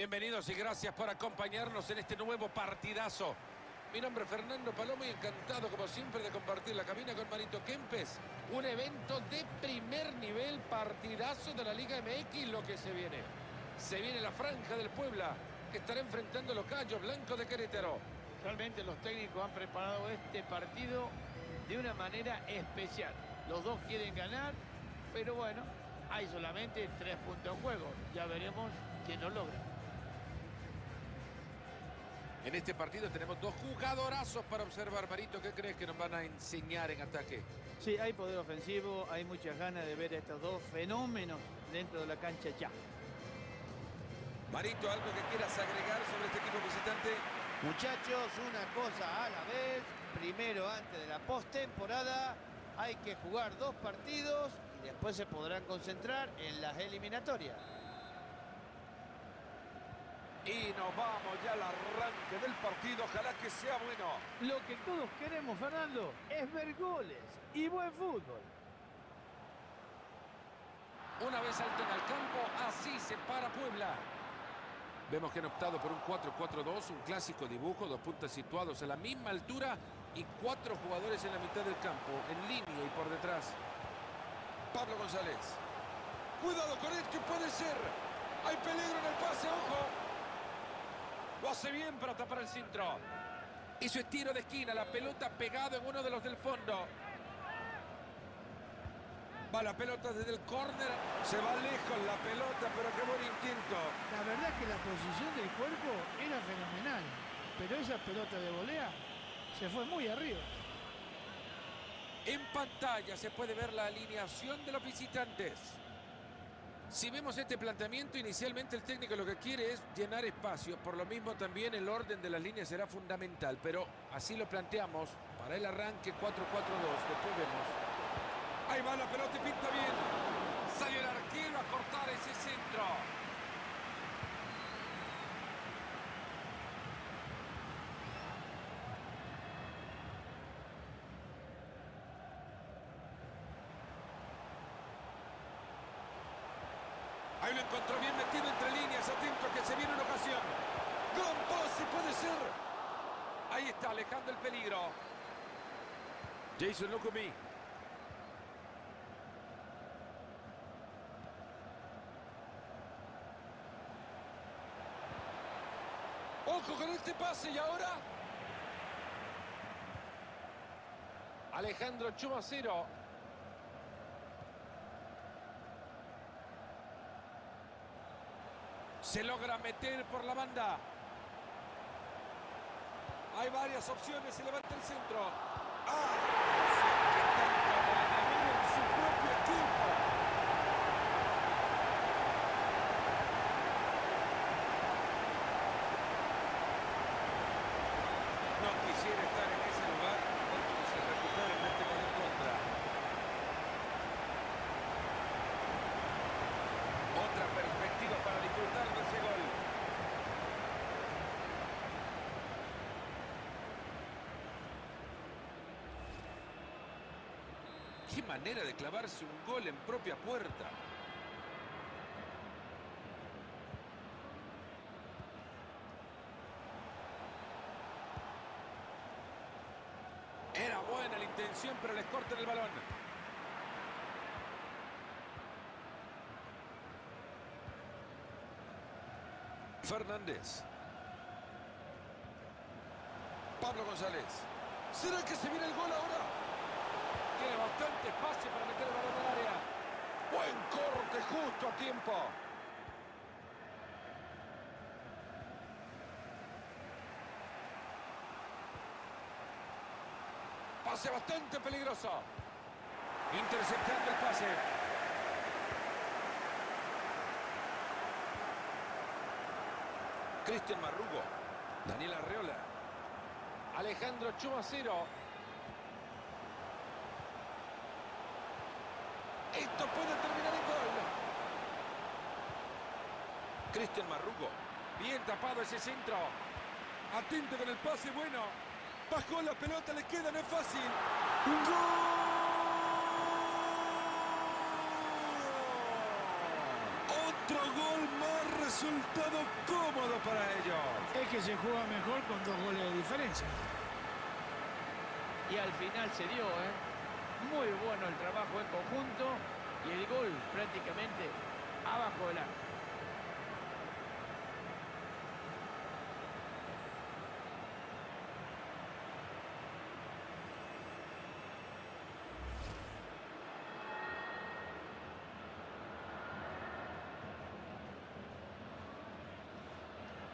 Bienvenidos y gracias por acompañarnos en este nuevo partidazo. Mi nombre es Fernando Palomo y encantado como siempre de compartir la cabina con Marito Kempes. Un evento de primer nivel, partidazo de la Liga MX, lo que se viene. Se viene la franja del Puebla, que estará enfrentando a los Gallos Blancos de Querétaro. Realmente los técnicos han preparado este partido de una manera especial. Los dos quieren ganar, pero bueno, hay solamente tres puntos en juego. Ya veremos quién lo logra. En este partido tenemos dos jugadorazos para observar. Marito, ¿qué crees que nos van a enseñar en ataque? Sí, hay poder ofensivo, hay muchas ganas de ver a estos dos fenómenos dentro de la cancha ya. Marito, ¿algo que quieras agregar sobre este equipo visitante? Muchachos, una cosa a la vez. Primero, antes de la postemporada, hay que jugar dos partidos y después se podrán concentrar en las eliminatorias. Y nos vamos ya al arranque del partido. Ojalá que sea bueno. Lo que todos queremos, Fernando, es ver goles y buen fútbol. Una vez salten al campo, así se para Puebla. Vemos que han optado por un 4-4-2, un clásico dibujo, dos puntas situados a la misma altura y cuatro jugadores en la mitad del campo, en línea y por detrás. Pablo González. Cuidado con él, que puede ser. Hay peligro en el pase, ojo. Lo hace bien para tapar el centro. Hizo estiro de esquina, la pelota pegado en uno de los del fondo. Va la pelota desde el córner. Se va lejos la pelota, pero qué buen intento. La verdad es que la posición del cuerpo era fenomenal, pero esa pelota de volea se fue muy arriba. En pantalla se puede ver la alineación de los visitantes. Si vemos este planteamiento, inicialmente el técnico lo que quiere es llenar espacio. Por lo mismo también el orden de las líneas será fundamental. Pero así lo planteamos para el arranque 4-4-2. Después vemos. Ahí va la pelota y pinta bien. Salió el arquero a cortar ese centro. Ahí lo encontró bien metido entre líneas, atento que se viene una ocasión. Gran pase puede ser. Ahí está, alejando el peligro. Jason Lukumi. Ojo con este pase y ahora. Alejandro Chumacero. Se logra meter por la banda. Hay varias opciones. Se levanta el centro. ¡Ah! No quisiera estar en ese lugar cuando se recupera el mete en contra. Otra perspectiva para disfrutar de ese gol. Qué manera de clavarse un gol en propia puerta. Era buena la intención, pero les cortan el balón. Fernández. Pablo González. ¿Será que se viene el gol ahora? Tiene bastante espacio para meter el balón al área. Buen corte justo a tiempo. Pase bastante peligroso. Interceptando el pase. Cristian Marrugo. Daniel Arreola. Alejandro Chumacero. Esto puede terminar en gol. Cristian Marrugo. Bien tapado ese centro. Atento con el pase bueno. Bajó la pelota, le queda, no es fácil. ¡Gol! Otro gol más resultado cómodo para ellos. Es que se juega mejor con dos goles de diferencia. Y al final se dio, ¿eh? Muy bueno el trabajo en conjunto y el gol prácticamente abajo del arco.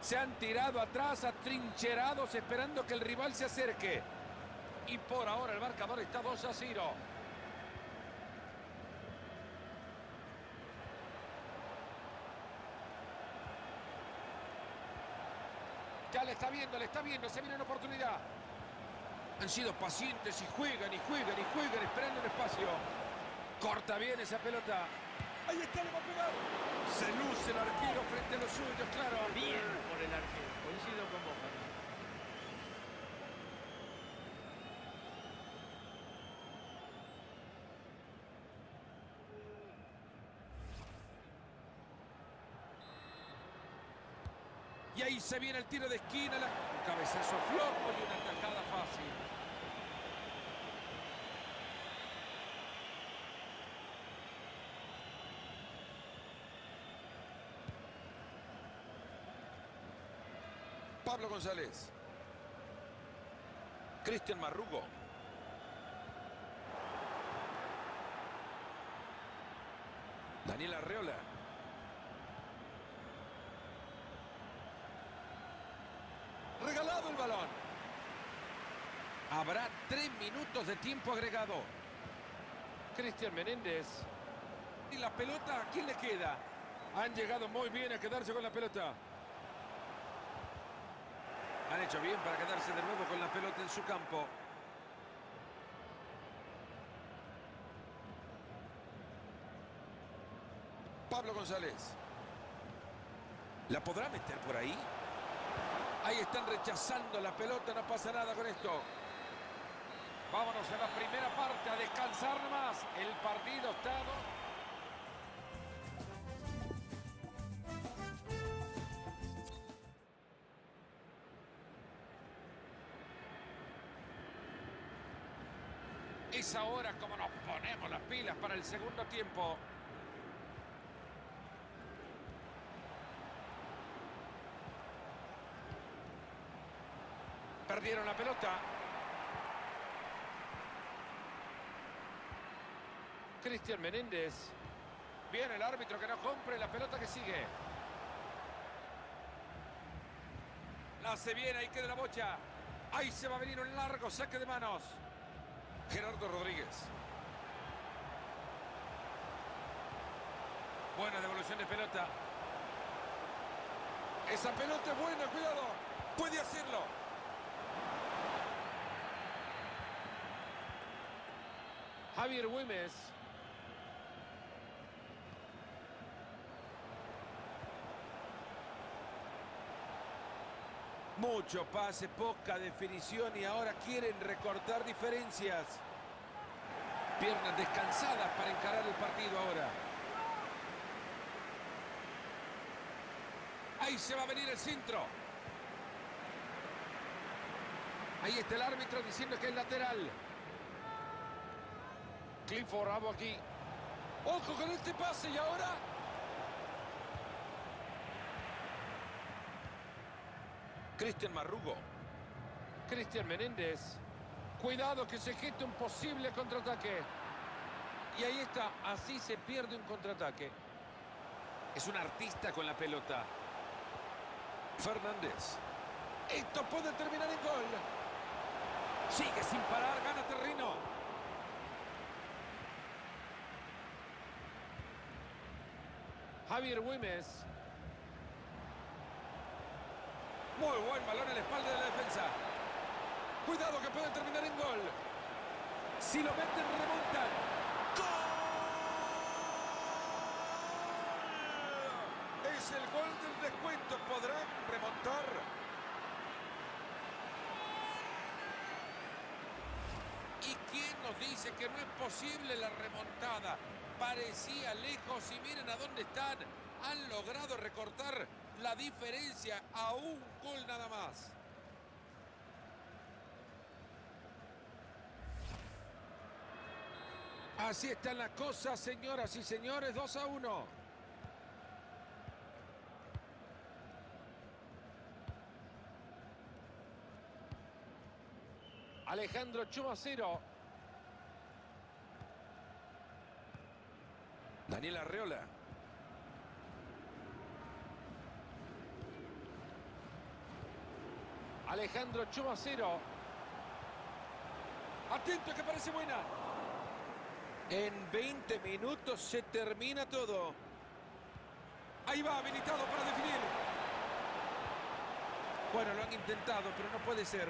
Se han tirado atrás, atrincherados, esperando que el rival se acerque. Y por ahora el marcador está 2 a 0. Ya le está viendo, le está viendo, se viene una oportunidad. Han sido pacientes y juegan y juegan y juegan esperando el espacio. Corta bien esa pelota. Ahí está, le va a pegar. Se luce el arquero frente a los suyos, claro. Bien por el arquero. Coincido con vos, Fernando. Y ahí se viene el tiro de esquina. Un cabezazo flojo y una tajada fácil. Pablo González. Cristian Marrugo. Daniel Arreola. El balón. Habrá tres minutos de tiempo agregado. Cristian Menéndez. Y la pelota, ¿a quién le queda? Han llegado muy bien a quedarse con la pelota. Han hecho bien para quedarse de nuevo con la pelota en su campo. Pablo González. ¿La podrá meter por ahí? Ahí están rechazando la pelota, no pasa nada con esto. Vámonos a la primera parte a descansar más. El partido está... Es ahora como nos ponemos las pilas para el segundo tiempo. Perdieron la pelota. Cristian Menéndez. Bien el árbitro que no compre la pelota que sigue. La hace bien, ahí queda la bocha. Ahí se va a venir un largo saque de manos. Gerardo Rodríguez. Buena devolución de pelota. Esa pelota es buena, cuidado. Puede hacerlo. Javier Güemes. Mucho pase, poca definición y ahora quieren recortar diferencias. Piernas descansadas para encarar el partido ahora. Ahí se va a venir el centro. Ahí está el árbitro diciendo que es lateral. Clifford Bravo aquí. Ojo con este pase y ahora. Cristian Marrugo. Cristian Menéndez. Cuidado que se gesta un posible contraataque. Y ahí está, así se pierde un contraataque. Es un artista con la pelota. Fernández. Esto puede terminar en gol. Sigue sin parar, gana terreno. Javier Güemes. Muy buen balón en la espalda de la defensa. Cuidado que puede terminar en gol. Si lo meten, remontan. ¡Gol! Es el gol del descuento. ¿Podrán remontar? ¿Y quién nos dice que no es posible la remontada? Parecía lejos y miren a dónde están. han logrado recortar la diferencia a un gol nada más. Así están las cosas, señoras y señores, 2 a 1. Alejandro Chumacero. Daniel Arreola. Alejandro Chumacero. Atento que parece buena. En 20 minutos se termina todo. Ahí va, habilitado para definir. Bueno, lo han intentado, pero no puede ser.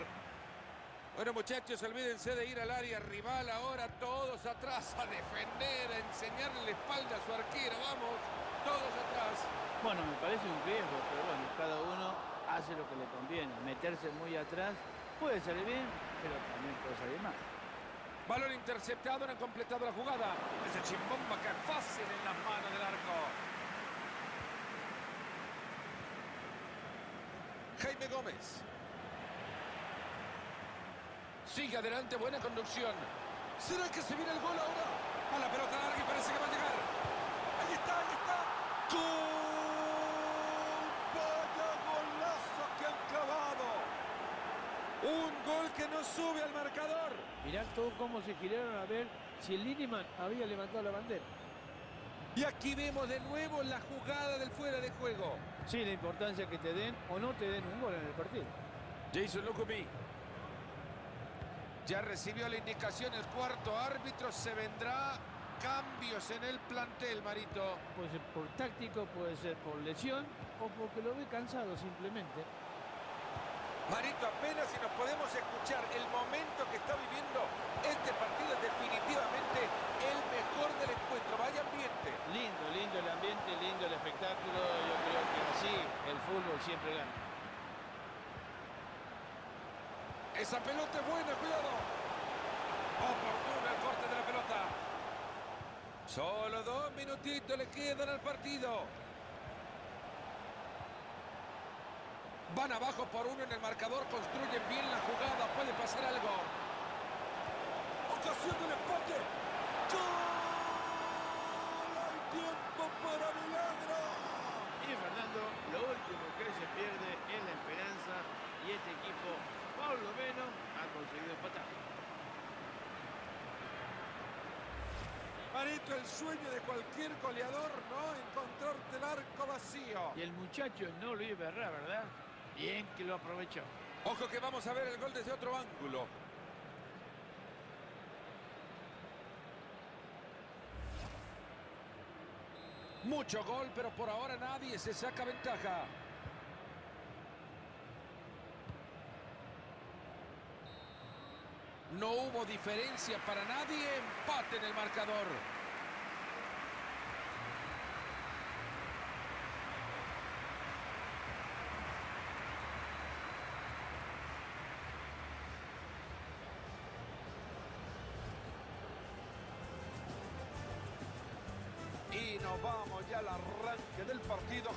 Bueno, muchachos, olvídense de ir al área rival. Ahora todos atrás a defender, a enseñarle la espalda a su arquero. Vamos, todos atrás. Bueno, me parece un riesgo, pero bueno, cada uno hace lo que le conviene. Meterse muy atrás puede salir bien, pero también puede salir mal. Balón interceptado, no han completado la jugada. Ese chimbomba que es fácil en las manos del arco. Jaime Gómez. Sigue adelante, buena conducción. ¿Será que se viene el gol ahora? A la pelota larga y parece que va a llegar. Ahí está, ahí está. ¡Gol! ¡Vaya golazo que han clavado! Un gol que no sube al marcador. Mirá todo cómo se giraron a ver si el Lineman había levantado la bandera. Y aquí vemos de nuevo la jugada del fuera de juego. Sí, la importancia que te den o no te den un gol en el partido. Jason Lukumi. Ya recibió la indicación el cuarto árbitro. Se vendrá cambios en el plantel, Marito. Puede ser por táctico, puede ser por lesión o porque lo ve cansado simplemente. Marito, apenas si nos podemos escuchar el momento que está viviendo este partido es definitivamente el mejor del encuentro. Vaya ambiente. Lindo, lindo el ambiente, lindo el espectáculo. Yo creo que así el fútbol siempre gana. Esa pelota es buena, cuidado. Oportuno el corte de la pelota. Solo dos minutitos le quedan al partido. Van abajo por uno en el marcador, construyen bien la jugada, puede pasar algo. Ocasión del empate. ¡Gol! ¡Hay tiempo para milagro! Y Fernando, lo último que se pierde es la esperanza y este equipo, por lo menos, ha conseguido empatar. Marito, el sueño de cualquier goleador, ¿no? Encontrarte el arco vacío. Y el muchacho no lo iba a errar, ¿verdad? Bien que lo aprovechó. Ojo que vamos a ver el gol desde otro ángulo. Mucho gol, pero por ahora nadie se saca ventaja. No hubo diferencia para nadie. Empate en el marcador. Y nos vamos ya al arranque del partido.